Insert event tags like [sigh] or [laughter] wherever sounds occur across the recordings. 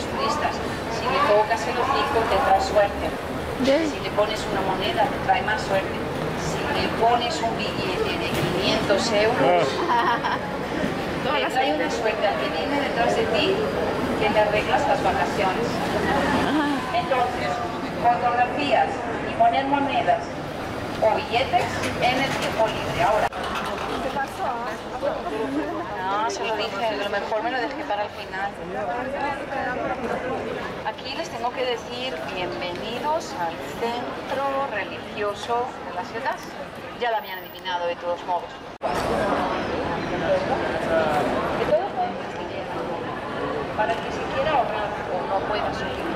los turistas. Si le tocas el hocico, te trae suerte. Si le pones una moneda, te trae más suerte. Si le pones un billete de 500 euros, [laughs] te trae una suerte al que viene detrás de ti que le arreglas las vacaciones. Entonces, fotografías y poner monedas o billetes en el tiempo libre. Ahora. Se lo dije, a lo mejor me lo dejé para el final. Aquí les tengo que decir bienvenidos al centro religioso de la ciudad. Ya lo habían adivinado de todos modos. De todos modos, para que se quiera ahorrar o no pueda subir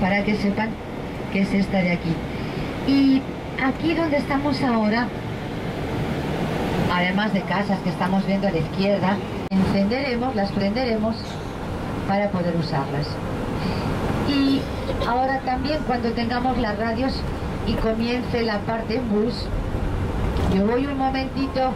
para que sepan que es esta de aquí. Y aquí donde estamos ahora, además de casas que estamos viendo a la izquierda, encenderemos, las prenderemos para poder usarlas. Y ahora también cuando tengamos las radios y comience la parte en bus, yo voy un momentito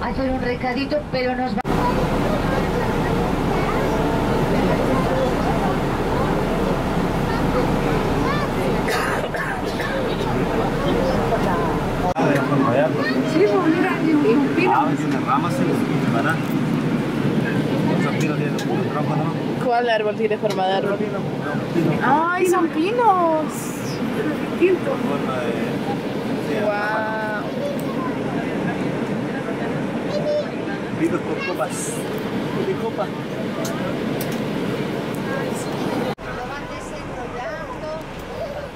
a hacer un recadito, pero nos va... Sí, pues mira, un pino. Ah. ¿Cuál árbol tiene forma de árbol? ¡Ay, son pinos! Distinto. Forma de... Pinos con copas. ¿Qué copa? Lo van desenrollando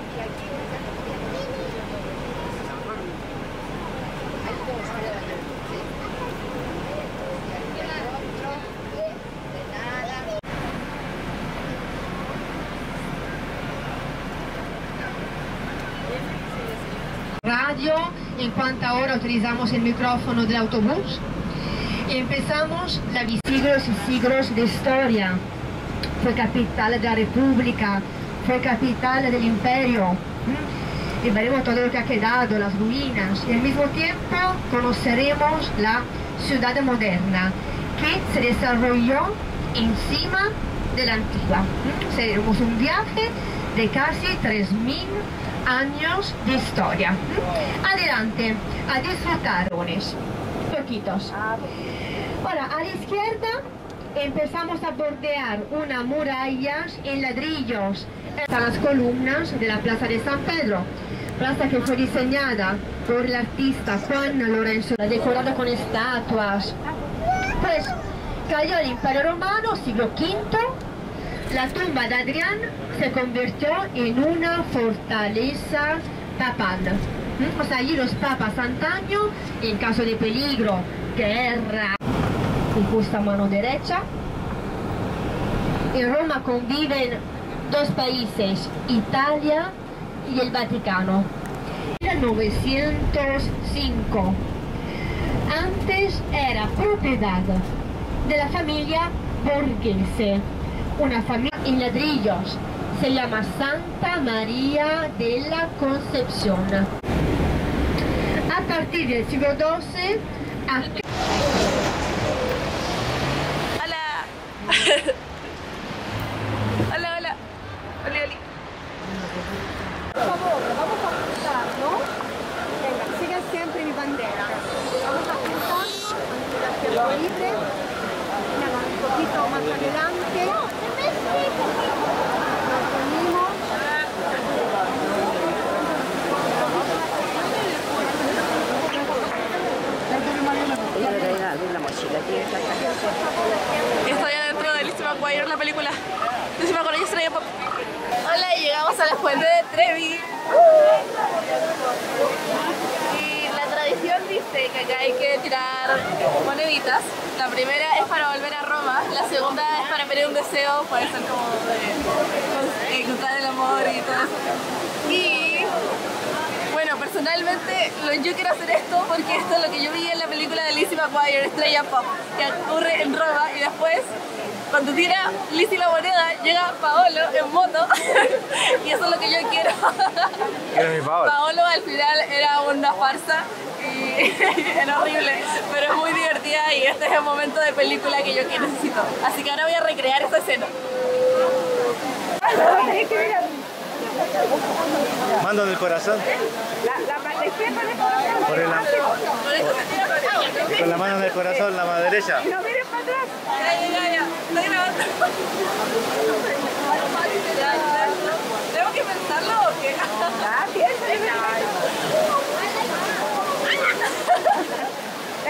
y aquí hay dos, creo yo. Sí. Y aquí hay otro, de nada. Radio, en cuanto ahora utilizamos el micrófono del autobús. Y empezamos la siglos y siglos de historia fue capital de la República, fue capital del imperio. ¿m? Y veremos todo lo que ha quedado, las ruinas. Y al mismo tiempo conoceremos la ciudad moderna, que se desarrolló encima de la antigua. Seremos un viaje de casi 3.000 años de historia. ¿m? Adelante, a disfrutar. Poquitos. Ahora, a la izquierda empezamos a bordear una muralla en ladrillos. Están las columnas de la Plaza de San Pedro, plaza que fue diseñada por el artista Juan Lorenzo, decorada con estatuas. Pues cayó el Imperio Romano, siglo V, la tumba de Adrián se convirtió en una fortaleza papal. ¿Mm? O sea, allí los papas antaño, en caso de peligro, guerra, justa mano derecha. En Roma conviven dos países, Italia y el Vaticano. 1905. Antes era propiedad de la familia Borghese, una familia en ladrillos. Se llama Santa María de la Concepción. A partir del siglo XII, aquí ¡Hola! ¡Hola, hola! ¡Oli, oli! Por favor, vamos a apuntar, ¿no? Venga, sigan siempre mi bandera. Vamos a apuntar, la libre. Nada, poquito más adelante. Nos venimos. Ella debe abrir la mochila, tiene que sacar. Estoy adentro de Lizzie McGuire, la película. Lizzie McGuire y Estrella Pop. Hola, y llegamos a la fuente de Trevi. Y la tradición dice que acá hay que tirar moneditas. La primera es para volver a Segunda es para pedir un deseo, puede ser como de, de encontrar el amor y todo eso. Y bueno, personalmente lo- yo quiero hacer esto porque esto es lo que yo vi en la película de Lizzie McGuire, Estrella Pop, que ocurre en Roma y después cuando tira Lizzie la moneda llega Paolo en moto [laughs] y eso es lo que yo quiero. Era mi Paola. Paolo al final era una farsa y [laughs] era horrible, pero es muy divertida y este es el momento de película que yo que necesito. Así que ahora voy a recrear esta escena. Mando del corazón. Por el, con la mano en el corazón, la mano derecha. Ya, ya, ya, ya. Estoy grabando. [laughs] ¿Tengo que pensarlo o qué?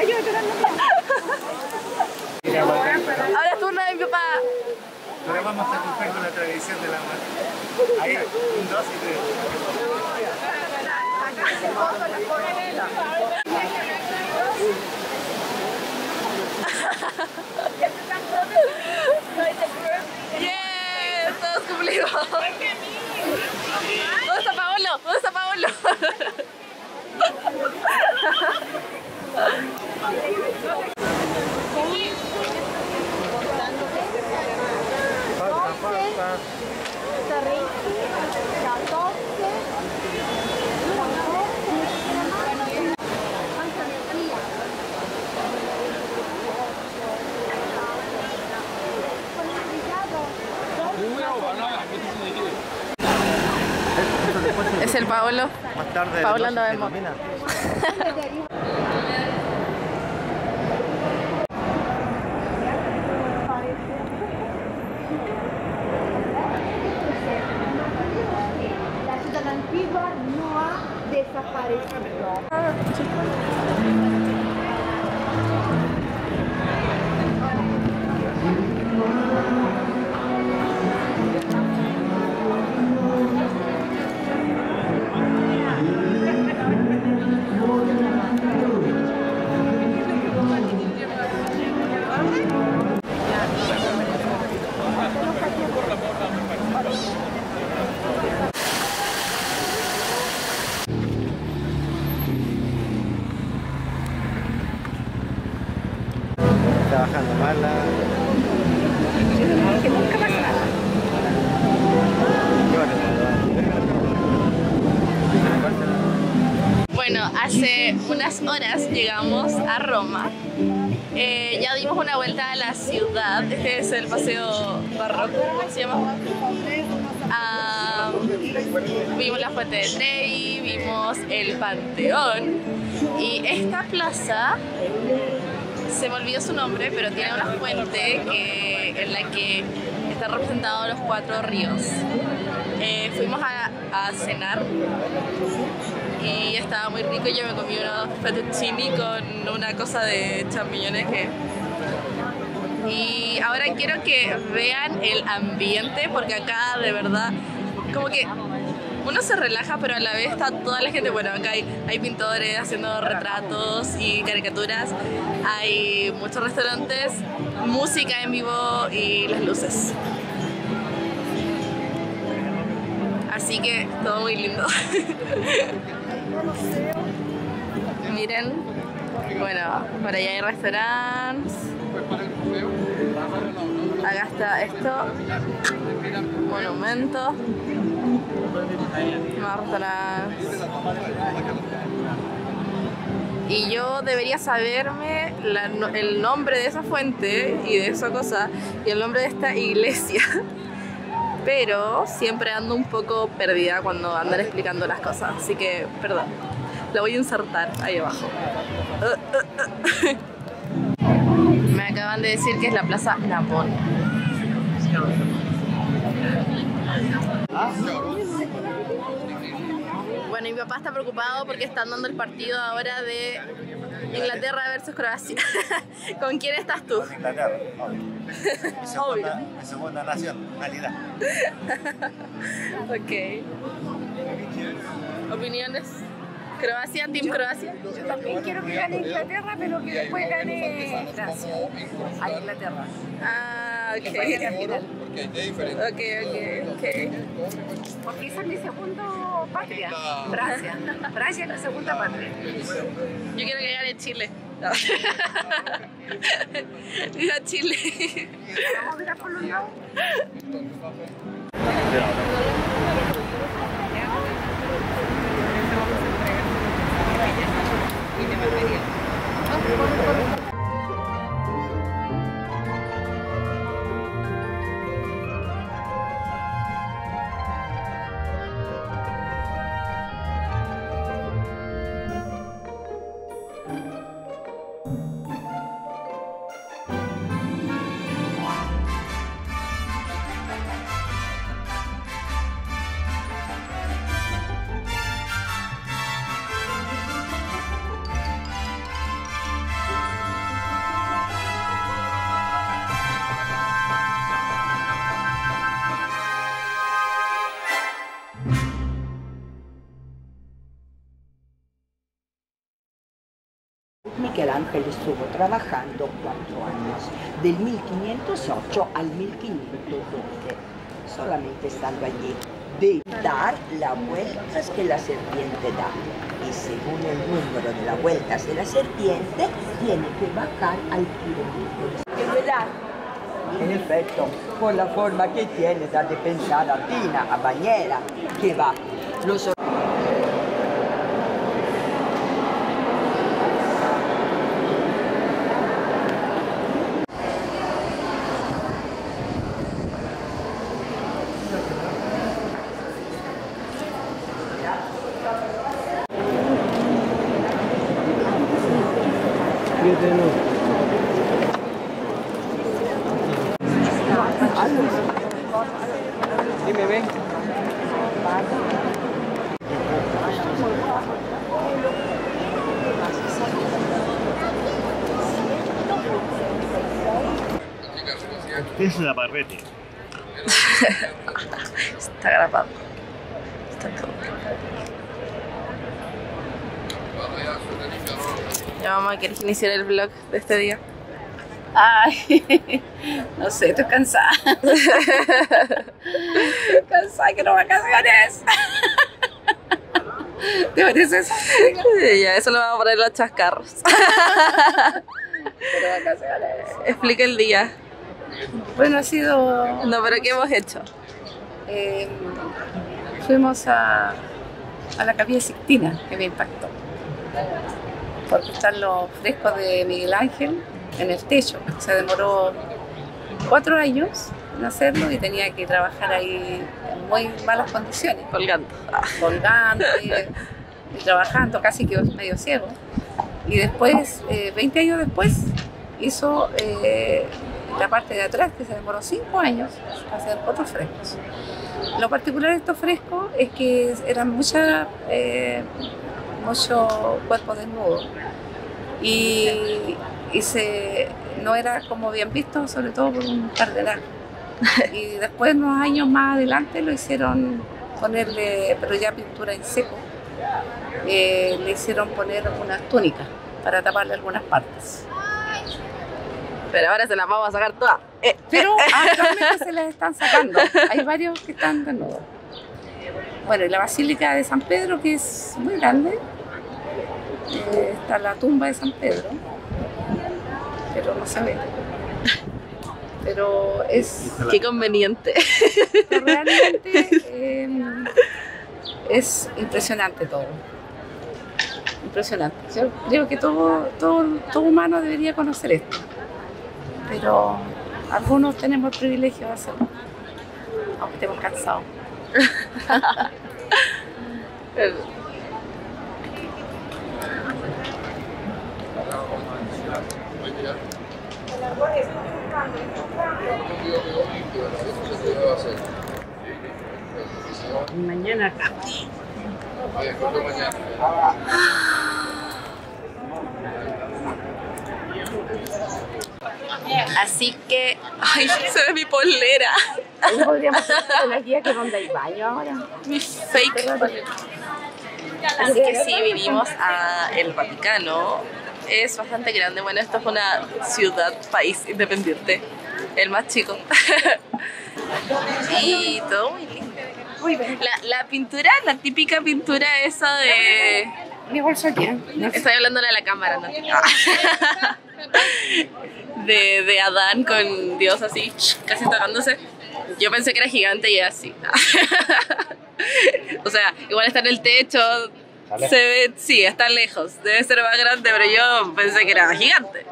Ahora es turno de mi papá. Pero vamos a cumplir con la tradición de la mano. Ahí, un, dos y tres. [laughs] ¡Yeah! Todos cumplidos. ¿Dónde está Paolo? ¿Dónde está Paolo? [laughs] Falta, falta. 13, 14, 14. Quanta energia. Es el Paolo. Más tarde. de Paola noche bajando mala. Bueno, hace unas horas llegamos a Roma. Eh, ya dimos una vuelta a la ciudad. Este es el paseo barroco, ¿cómo se llama? Ah, vimos la fuente de Trevi, vimos el Panteón. Y esta plaza, se me olvidó su nombre, pero tiene una fuente en la que están representados los cuatro ríos. Eh, fuimos a, cenar y estaba muy rico. Yo me comí unos fettuccini con una cosa de champiñones. Y ahora quiero que vean el ambiente porque acá de verdad como que uno se relaja pero a la vez está toda la gente, bueno acá hay, hay pintores haciendo retratos y caricaturas, hay muchos restaurantes, música en vivo y las luces. Así que todo muy lindo. [laughs] Miren, bueno, por allá hay restaurantes. Acá está esto, monumento, Y yo debería saberme el nombre de esa fuente y de esa cosa y el nombre de esta iglesia. [laughs] Pero siempre ando un poco perdida cuando andan explicando las cosas. Así que, perdón. La voy a insertar ahí abajo. [laughs] Me acaban de decir que es la Plaza Napoleón. Bueno, y mi papá está preocupado porque están dando el partido ahora de Inglaterra versus Croacia. [laughs] ¿Con quién estás tú? Con Inglaterra, obvio. Mi segunda, mi segunda nacionalidad. Ok. ¿Opiniones? ¿Croacia? ¿Team Croacia? Yo también quiero que gane Inglaterra, pero que después gane Francia. A Inglaterra. Ah, ok. Que llegue a la final. Ok, ok, ok. Porque esa es mi segundo patria. Francia. Francia es mi segunda patria. Yo quiero que gane Chile. No. [laughs] Viva Chile. Vamos a mirar por los lados. Miguel Ángel estuvo trabajando cuatro años, del 1508 al 1512, solamente estando allí, de dar las vueltas que la serpiente da. Y según el número de las vueltas de la serpiente, tiene que bajar al kilómetro. En efecto, por la forma que tiene da de pensar a tina, a bañera, que va. Los Dime, ven. Es la parrete. [laughs] Está grabado. Está todo. Ya mamá, ¿quieres iniciar el vlog de este día? Ay, [laughs] no sé, estoy cansada. Estoy [laughs] cansada, quiero vacaciones. ¿Te parece eso? Ya, eso lo vamos a poner en los chascarros. Quiero vacaciones. Explica el día. Bueno, ha sido. No, pero ¿qué hemos hecho? eh, fuimos a, a la Capilla Sixtina, que me impactó. Porque están los frescos de Miguel Ángel en el techo. Se demoró cuatro años en hacerlo y tenía que trabajar ahí en muy malas condiciones. Colgando. colgando y, [laughs] y trabajando, casi quedó medio ciego. Y después, eh, 20 años después, hizo eh, la parte de atrás, que se demoró 5 años hacer otros frescos. Lo particular de estos frescos es que eran mucha, eh, mucho cuerpo desnudo y, y se, no era como bien visto, sobre todo por un cardenal. [laughs] Y después, unos años más adelante, lo hicieron ponerle, pero ya pintura en seco, eh, le hicieron poner unas túnicas para taparle algunas partes. Pero ahora se las vamos a sacar todas. Eh, Pero actualmente se las están sacando. [laughs] Hay varios que están desnudos. Bueno, y la Basílica de San Pedro, que es muy grande, eh, está la tumba de San Pedro, pero no se ve. Pero es Qué conveniente. pero realmente [laughs] eh, es impresionante todo. Impresionante. Yo creo que todo, todo, todo humano debería conocer esto. Pero algunos tenemos el privilegio de hacerlo, aunque estemos cansados. [laughs] Mañana acá. Así que, ay, se ve mi polera. Podríamos hacer la guía que donde hay baño ahora. Mi fake polera. Así que sí, vinimos a el Vaticano. Es bastante grande. Bueno, esto es una ciudad, país independiente. El más chico. [laughs] y todo muy lindo. La, la pintura, la típica pintura esa de... Mi bolso ya. Estoy hablándole a la cámara, ¿no? [laughs] De, de Adán con Dios así, casi tocándose. Yo pensé que era gigante y es así. [laughs] o sea, igual está en el techo, se ve, sí, está lejos. Debe ser más grande, pero yo pensé que era gigante.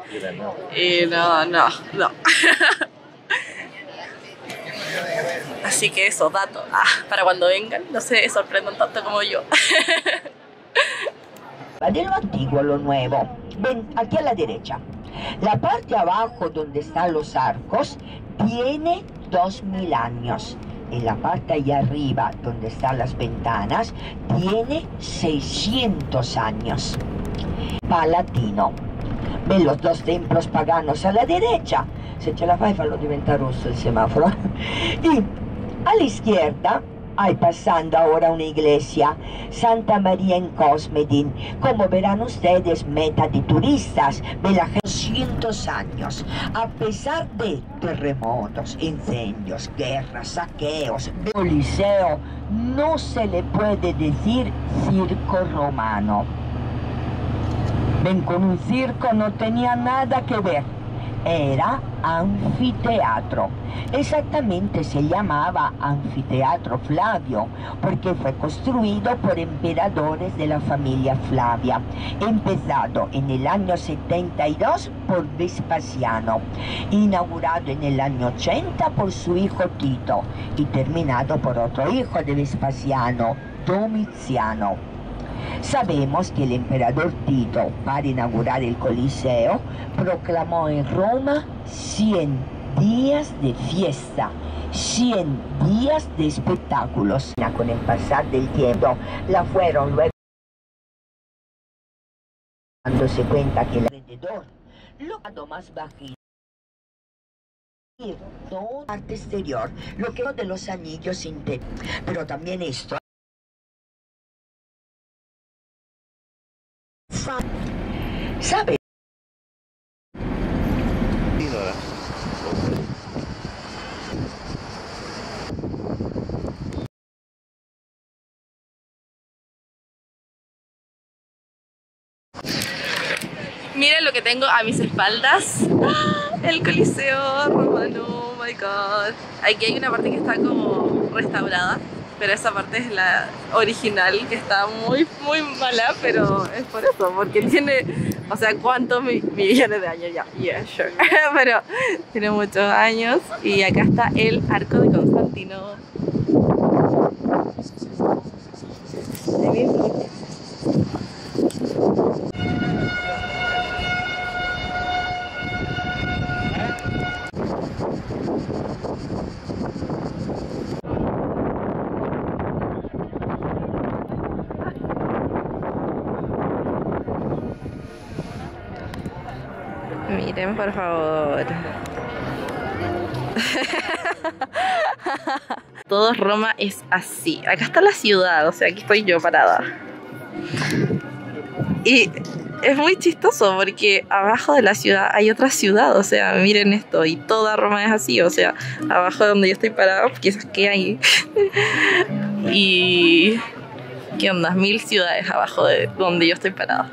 Y no, no, no. [laughs] Así que eso, dato. Ah, para cuando vengan, no se sorprendan tanto como yo. De lo antiguo a lo nuevo. Ven, aquí a la derecha. La parte abajo donde están los arcos tiene 2000 años. En la parte allá arriba donde están las ventanas tiene 600 años. Palatino. Ven los dos templos paganos a la derecha. Se ce la fai fallo diventa rosso il semaforo. [laughs] Y a la izquierda hay pasando ahora una iglesia, Santa María en Cosmedin. Como verán ustedes, meta de turistas de la 200 años. A pesar de terremotos, incendios, guerras, saqueos, Coliseo, no se le puede decir circo romano. Ven, con un circo no tenía nada que ver. Era anfiteatro. Exactamente se llamaba Anfiteatro Flavio porque fue construido por emperadores de la familia Flavia, empezado en el año 72 por Vespasiano, inaugurado en el año 80 por su hijo Tito y terminado por otro hijo de Vespasiano, Domiciano. Sabemos que el emperador Tito, para inaugurar el Coliseo, proclamó en Roma 100 días de fiesta, 100 días de espectáculos. Con el pasar del tiempo, la fueron luego dándose cuenta que el alrededor, lo más bajito, toda parte exterior, lo que de los anillos interiores, pero también esto ¿Sabe? Miren lo que tengo a mis espaldas. ¡Ah! El Coliseo Romano, oh my god. Aquí hay una parte que está como restaurada, pero esa parte es la original, que está muy, muy mala, pero es por eso, porque tiene, o sea, ¿cuántos mi- millones de años ya? Yeah, sure. [laughs] pero tiene muchos años. Y acá está el arco de Constantino. Por favor. [laughs] Todo Roma es así. Acá está la ciudad, o sea, aquí estoy yo parada. Y es muy chistoso porque abajo de la ciudad hay otra ciudad, o sea, miren esto, y toda Roma es así, o sea, abajo de donde yo estoy parada, quizás que hay. [laughs] y. ¿Qué onda? Mil ciudades abajo de donde yo estoy parada.